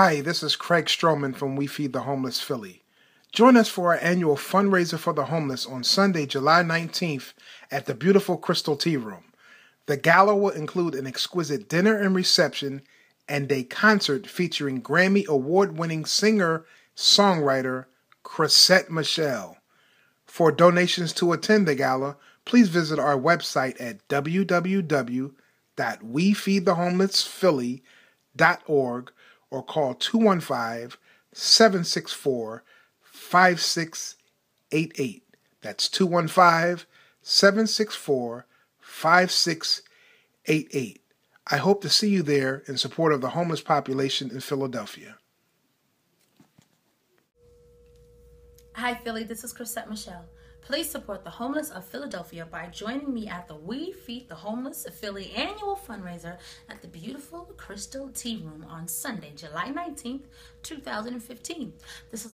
Hi, this is Craig Stroman from We Feed the Homeless Philly. Join us for our annual fundraiser for the homeless on Sunday, July 19th at the beautiful Crystal Tea Room. The gala will include an exquisite dinner and reception and a concert featuring Grammy award winning singer songwriter Chrisette Michele. For donations to attend the gala, please visit our website at www.wefeedthehomelessphilly.org or call 215 764 5688. That's 215 764 5688. I hope to see you there in support of the homeless population in Philadelphia. Hi, Philly. This is Chrisette Michele. Please support the homeless of Philadelphia by joining me at the We Feed the Homeless Philly annual fundraiser at the beautiful Crystal Tea Room on Sunday, July 19th, 2015. This is